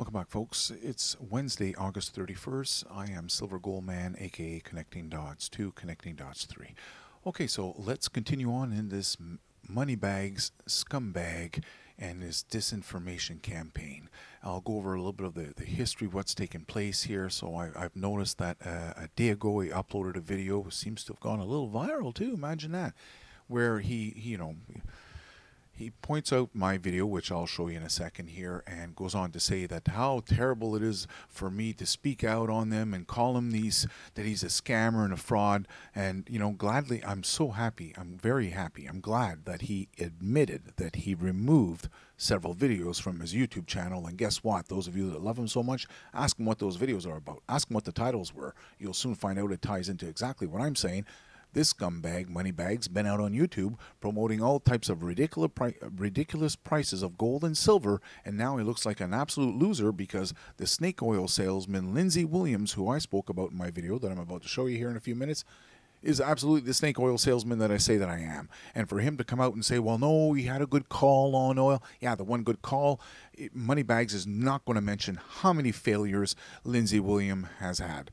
Welcome back, folks. It's Wednesday, August 31st. I am Silver Gold Man, aka Connecting Dots 2, Connecting Dots 3. Okay, so let's continue on in this Moneybags scumbag and this disinformation campaign. I'll go over a little bit of the, the history, what's taken place here. So I, have noticed that uh, a day ago he uploaded a video, which seems to have gone a little viral too. Imagine that, where he, he you know he points out my video, which I'll show you in a second here, and goes on to say that how terrible it is for me to speak out on them and call him these that he's a scammer and a fraud. And you know, gladly, I'm so happy. I'm very happy. I'm glad that he admitted that he removed several videos from his YouTube channel. And guess what? Those of you that love him so much, ask him what those videos are about. Ask him what the titles were. You'll soon find out it ties into exactly what I'm saying. This scumbag, Moneybags, been out on YouTube promoting all types of ridiculous, pri ridiculous prices of gold and silver, and now he looks like an absolute loser because the snake oil salesman Lindsay Williams, who I spoke about in my video that I'm about to show you here in a few minutes, is absolutely the snake oil salesman that I say that I am. And for him to come out and say, well, no, he had a good call on oil. Yeah, the one good call. Moneybags is not going to mention how many failures Lindsay Williams has had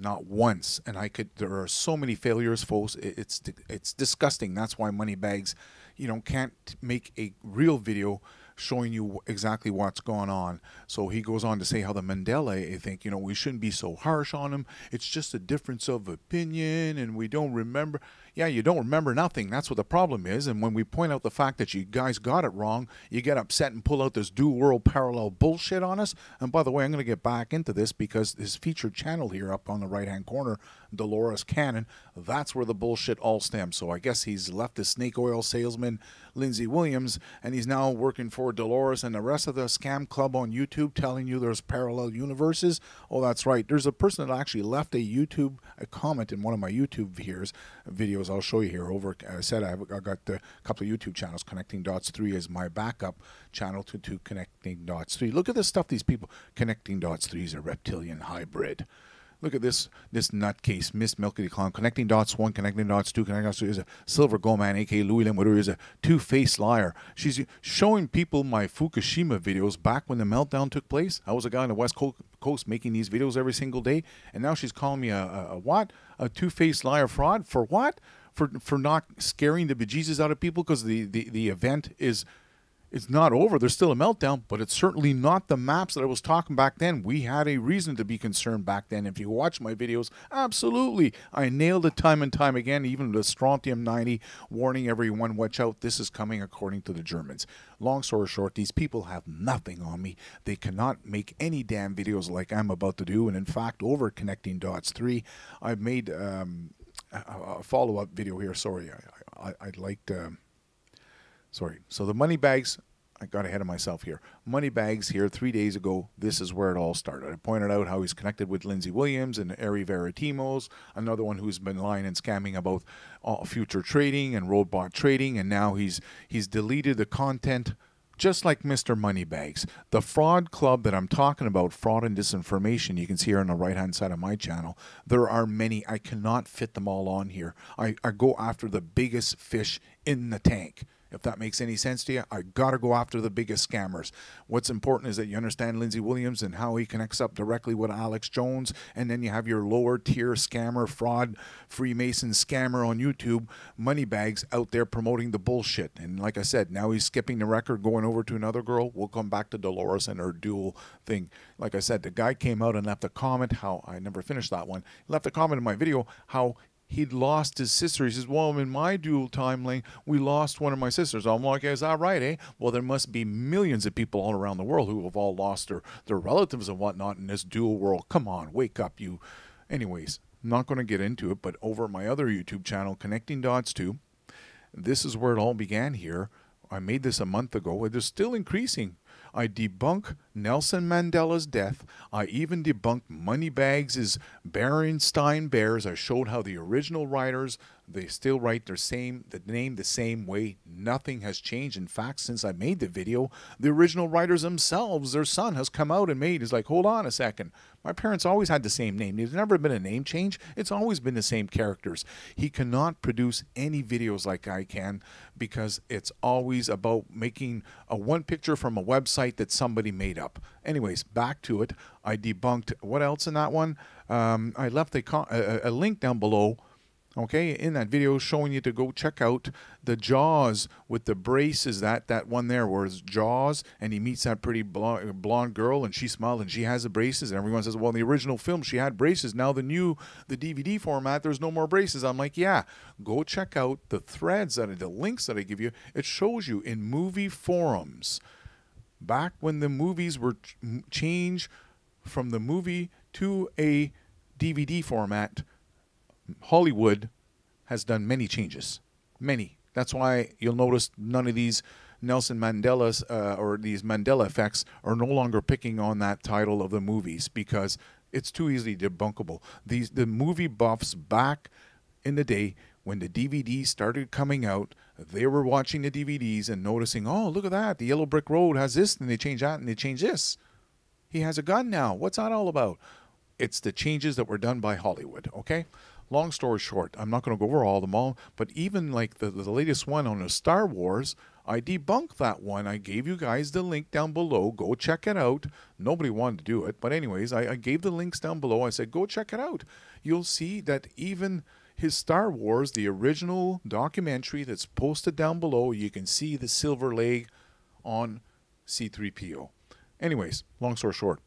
not once. And I could. There are so many failures, folks. It's it's disgusting. That's why Moneybags, you know, can't make a real video showing you exactly what's going on. So he goes on to say how the Mandela, I think, you know, we shouldn't be so harsh on him. It's just a difference of opinion, and we don't remember yeah, you don't remember nothing. That's what the problem is. And when we point out the fact that you guys got it wrong, you get upset and pull out this dual world parallel bullshit on us. And by the way, I'm going to get back into this because his featured channel here up on the right hand corner, Dolores Cannon, that's where the bullshit all stems. So I guess he's left the snake oil salesman, Lindsay Williams, and he's now working for Dolores and the rest of the scam club on YouTube telling you there's parallel universes. Oh, that's right. There's a person that actually left a YouTube a comment in one of my YouTube videos. videos videos I'll show you here. Over, I said I've, I got a couple of YouTube channels. Connecting Dots 3 is my backup channel to, to Connecting Dots 3. Look at the stuff these people. Connecting Dots 3 is a reptilian hybrid. Look at this this nutcase, Miss Milky Clown. Connecting dots one, connecting dots two, connecting dots two is a silver gold man, aka Louis Limwater, is a two-faced liar. She's showing people my Fukushima videos back when the meltdown took place. I was a guy on the West Coast making these videos every single day, and now she's calling me a, a, a what? A two-faced liar fraud for what? For for not scaring the bejesus out of people because the, the the event is it's not over. There's still a meltdown, but it's certainly not the maps that I was talking back then. We had a reason to be concerned back then. If you watch my videos, absolutely. I nailed it time and time again, even the strontium 90, warning everyone, watch out, this is coming according to the Germans. Long story short, these people have nothing on me. They cannot make any damn videos like I'm about to do. And in fact, over Connecting Dots 3, I've made um, a, follow up video here. Sorry, I, I, would like to sorry. So the money bags, I got ahead of myself here. Money bags here three days ago. This is where it all started. I pointed out how he's connected with Lindsay Williams and Ari Veritimos, another one who's been lying and scamming about uh, future trading and robot trading, and now he's he's deleted the content just like Mr. Moneybags. The fraud club that I'm talking about, fraud and disinformation, you can see here on the right hand side of my channel. There are many. I cannot fit them all on here. I, I go after the biggest fish in the tank if that makes any sense to you. I got to go after the biggest scammers. What's important is that you understand Lindsay Williams and how he connects up directly with Alex Jones, and then you have your lower tier scammer, fraud, Freemason scammer on YouTube, Moneybags out there promoting the bullshit. And like I said, now he's skipping the record, going over to another girl. We'll come back to Dolores and her dual thing. Like I said, the guy came out and left a comment how I never finished that one. He left a comment in my video how he'd lost his sister. He says, Well, in my dual timeline, we lost one of my sisters. I'm like, Is that right, eh? Well, there must be millions of people all around the world who have all lost their, their relatives and whatnot in this dual world. Come on, wake up, you. Anyways, I'm not going to get into it, but over my other YouTube channel, Connecting Dots 2, this is where it all began here. I made this a month ago. It is still increasing. I debunk Nelson Mandela's death. I even debunked Moneybags' Berenstein Bears. I showed how the original writers, they still write their same, the name the same way. Nothing has changed. In fact, since I made the video, the original writers themselves, their son has come out and made, is like, hold on a second. My parents always had the same name. There's never been a name change. It's always been the same characters. He cannot produce any videos like I can because it's always about making a one picture from a website that somebody made up. Anyways, back to it. I debunked what else in that one? Um, I left a, a, a link down below okay in that video showing you to go check out the jaws with the braces that that one there was jaws and he meets that pretty blonde, blonde girl and she smiles and she has the braces and everyone says well in the original film she had braces now the new the dvd format there's no more braces i'm like yeah go check out the threads that are the links that i give you it shows you in movie forums back when the movies were changed from the movie to a dvd format Hollywood has done many changes, many. That's why you'll notice none of these Nelson Mandela's uh, or these Mandela effects are no longer picking on that title of the movies because it's too easily debunkable. These the movie buffs back in the day when the DVDs started coming out, they were watching the DVDs and noticing, oh, look at that, the Yellow Brick Road has this, and they change that, and they change this. He has a gun now. What's that all about? It's the changes that were done by Hollywood. Okay long story short, I'm not going to go over all of them all, but even like the, the latest one on the Star Wars, I debunked that one. I gave you guys the link down below. Go check it out. Nobody wanted to do it. But, anyways, I, I gave the links down below. I said, go check it out. You'll see that even his Star Wars, the original documentary that's posted down below, you can see the silver leg on C3PO. Anyways, long story short,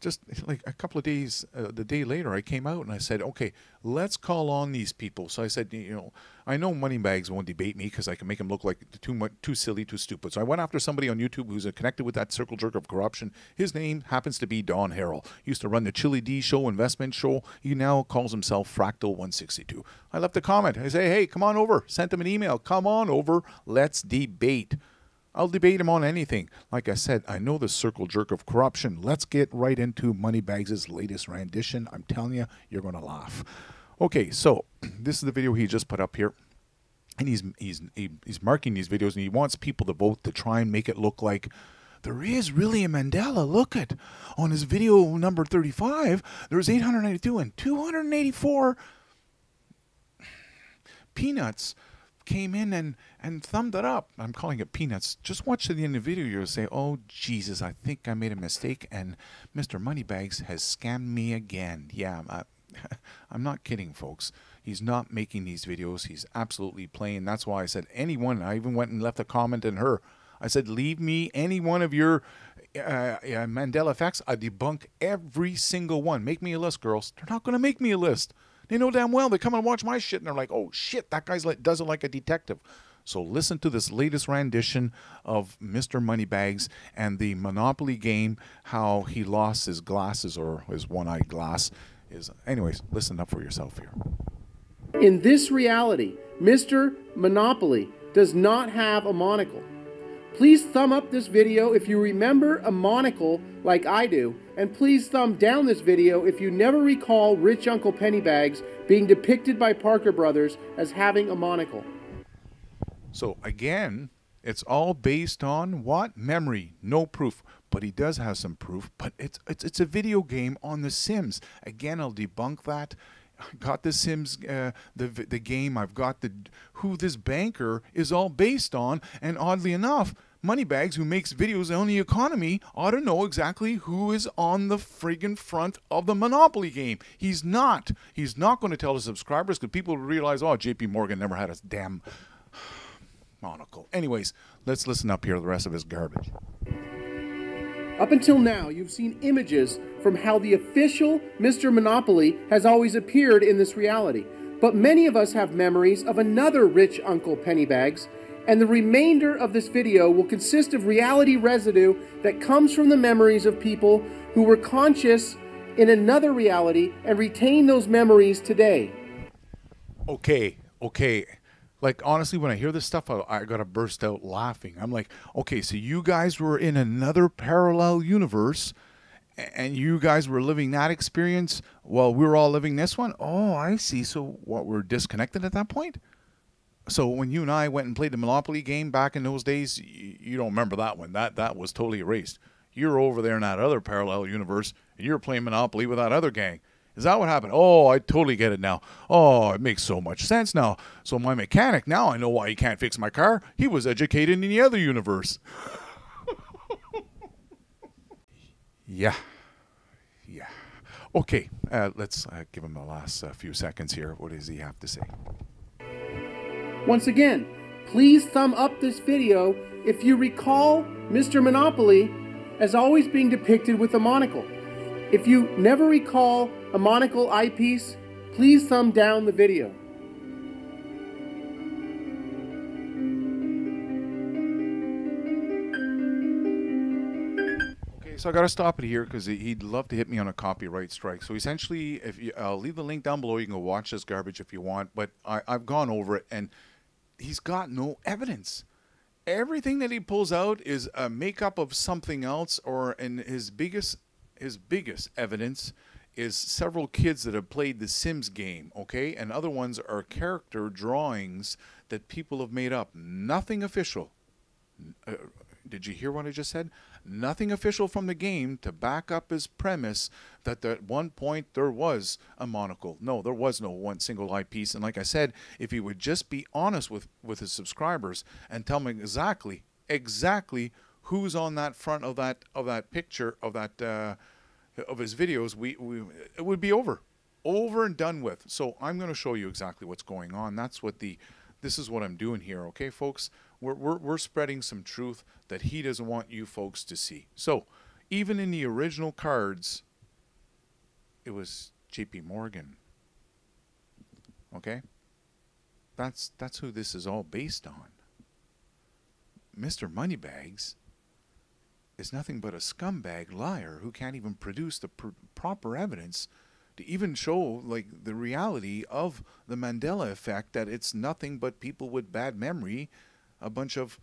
just like a couple of days, uh, the day later, I came out and I said, okay, let's call on these people. So I said, you know, I know Moneybags won't debate me because I can make him look like too much, too silly, too stupid. So I went after somebody on YouTube who's connected with that circle jerk of corruption. His name happens to be Don Harrold. He used to run the Chili D Show investment show. He now calls himself Fractal 162. I left a comment. I say, hey, come on over. Sent him an email. Come on over. Let's debate. I'll debate him on anything. Like I said, I know the circle jerk of corruption. Let's get right into Moneybags' latest rendition. I'm telling you, you're going to laugh. Okay, so this is the video he just put up here. And he's, he's, he's marking these videos and he wants people to vote to try and make it look like there is really a Mandela. Look at on his video number 35, there's 892 and 284 peanuts came in and, and thumbed it up. I'm calling it peanuts. Just watch to the end of the video. You'll say, oh, Jesus, I think I made a mistake and Mr. Moneybags has scammed me again. Yeah, I, I'm not kidding, folks. He's not making these videos. He's absolutely playing. That's why I said anyone. I even went and left a comment in her. I said, leave me any one of your uh, uh, Mandela facts. I debunk every single one. Make me a list, girls. They're not going to make me a list. They know damn well they come and watch my shit and they're like, oh shit, that guy's like does it like a detective. So listen to this latest rendition of Mr. Moneybags and the Monopoly game, how he lost his glasses or his one-eyed glass. Is anyways, listen up for yourself here. In this reality, Mr. Monopoly does not have a monocle. Please thumb up this video if you remember a monocle like I do, and please thumb down this video if you never recall Rich Uncle Pennybags being depicted by Parker Brothers as having a monocle. So again, it's all based on what? Memory, no proof. But he does have some proof, but it's it's it's a video game on The Sims. Again, I'll debunk that. Got the Sims, uh, the the game. I've got the who this banker is all based on, and oddly enough, Moneybags, who makes videos on the economy, ought to know exactly who is on the friggin' front of the Monopoly game. He's not. He's not going to tell the subscribers because people realize, oh, JP Morgan never had a damn monocle. Anyways, let's listen up here the rest of his garbage. Up until now, you've seen images from how the official Mr. Monopoly has always appeared in this reality. But many of us have memories of another rich Uncle Pennybags and the remainder of this video will consist of reality residue that comes from the memories of people who were conscious in another reality and retain those memories today. Okay, okay. Like, honestly, when I hear this stuff, I, I gotta burst out laughing. I'm like, okay, so you guys were in another parallel universe and you guys were living that experience while we were all living this one? Oh, I see. So, what, we're disconnected at that point? So when you and I went and played the Monopoly game back in those days, you don't remember that one. That that was totally erased. You're over there in that other parallel universe, and you're playing Monopoly with that other gang. Is that what happened? Oh, I totally get it now. Oh, it makes so much sense now. So my mechanic now I know why he can't fix my car. He was educated in the other universe. Yeah. Yeah. Okay, uh, let's uh, give him the last uh, few seconds here. What does he have to say? Once again, please thumb up this video if you recall Mr. Monopoly as always being depicted with a monocle. If you never recall a monocle eyepiece, please thumb down the video. Okay, so I got to stop it here because he'd love to hit me on a copyright strike. So essentially, if you, I'll leave the link down below, you can go watch this garbage if you want. But I, I've gone over it, and he's got no evidence. Everything that he pulls out is a makeup of something else, or in his biggest his biggest evidence is several kids that have played the Sims game, okay? And other ones are character drawings that people have made up. Nothing official. Uh, did you hear what I just said? Nothing official from the game to back up his premise that at one point there was a monocle. No, there was no one single eyepiece. And like I said, if he would just be honest with, with his subscribers and tell them exactly, exactly who's on that front of that of that picture of that uh, of his videos, we, we it would be over, over and done with. So I'm going to show you exactly what's going on. That's what the this is what I'm doing here, okay, folks? We're, we're, we're spreading some truth that he doesn't want you folks to see. So, even in the original cards, it was J.P. Morgan. Okay? That's, that's who this is all based on. Mr. Moneybags is nothing but a scumbag liar who can't even produce the pr proper evidence to even show like the reality of the Mandela effect that it's nothing but people with bad memory, a bunch of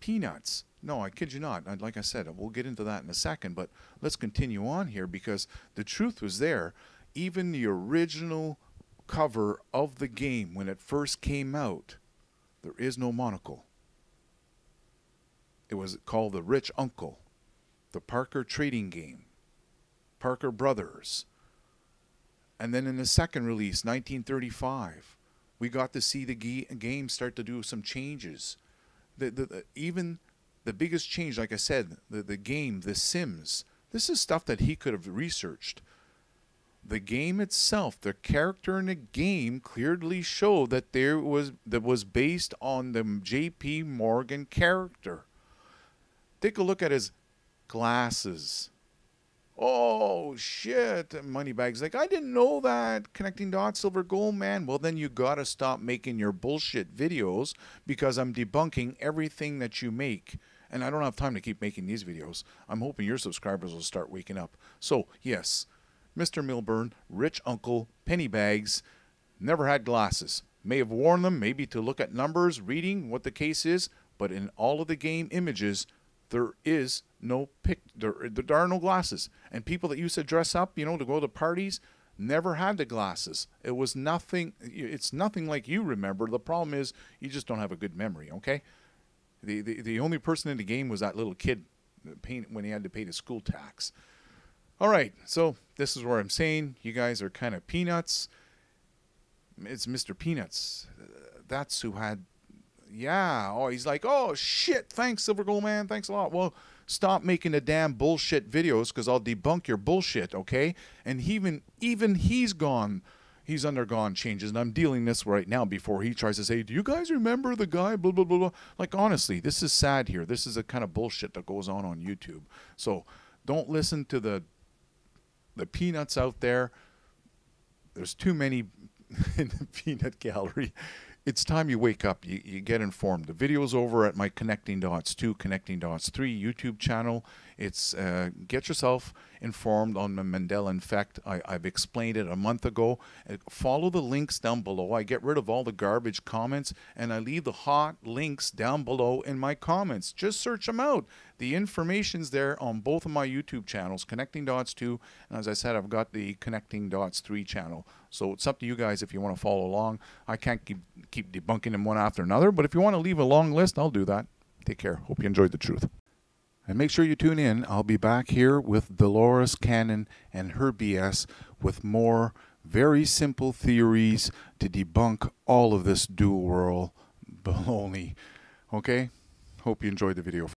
peanuts. No, I kid you not. Like I said, we'll get into that in a second, but let's continue on here because the truth was there. Even the original cover of the game when it first came out, there is no monocle. It was called The Rich Uncle, the Parker trading game, Parker Brothers. And then in the second release, 1935, we got to see the game start to do some changes. The, the, the, even the biggest change, like I said, the, the game, The Sims, this is stuff that he could have researched. The game itself, the character in the game clearly showed that there was that was based on the J.P. Morgan character. Take a look at his glasses. Oh shit, Moneybags like I didn't know that. Connecting dots, silver gold, man. Well, then you gotta stop making your bullshit videos because I'm debunking everything that you make, and I don't have time to keep making these videos. I'm hoping your subscribers will start waking up. So yes, Mr. Milburn, rich uncle, penny bags, never had glasses. May have worn them, maybe to look at numbers, reading what the case is, but in all of the game images, there is no pic there, there are no glasses. And people that used to dress up you know to go to parties never had the glasses. It was nothing it's nothing like you remember. The problem is you just don't have a good memory okay? The the, the only person in the game was that little kid uh, when he had to pay the school tax. All right so this is where i'm saying. You guys are kind of peanuts it's mr peanuts. Uh, that's who had yeah. Oh, he's like, oh shit, thanks, Silver Gold Man, thanks a lot. Well, stop making the damn bullshit videos because I'll debunk your bullshit, okay? And even even he's gone, he's undergone changes, and I'm dealing this right now before he tries to say, do you guys remember the guy? Blah blah blah blah. Like honestly, this is sad here. This is a kind of bullshit that goes on on YouTube. So don't listen to the the peanuts out there. There's too many in the peanut gallery it's time you wake up. You, you get informed. The video's over at my Connecting Dots 2, Connecting Dots 3 YouTube channel. It's uh, get yourself informed on the Mandela effect. I, have explained it a month ago. Uh, follow the links down below. I get rid of all the garbage comments and I leave the hot links down below in my comments. Just search them out. The information's there on both of my YouTube channels, Connecting Dots 2, and as I said, I've got the Connecting Dots 3 channel. So it's up to you guys if you want to follow along. I can't keep, keep debunking them one after another, but if you want to leave a long list, I'll do that. Take care. Hope you enjoyed the truth. And make sure you tune in. I'll be back here with Dolores Cannon and her BS with more very simple theories to debunk all of this dual world baloney. Okay? Hope you enjoyed the video.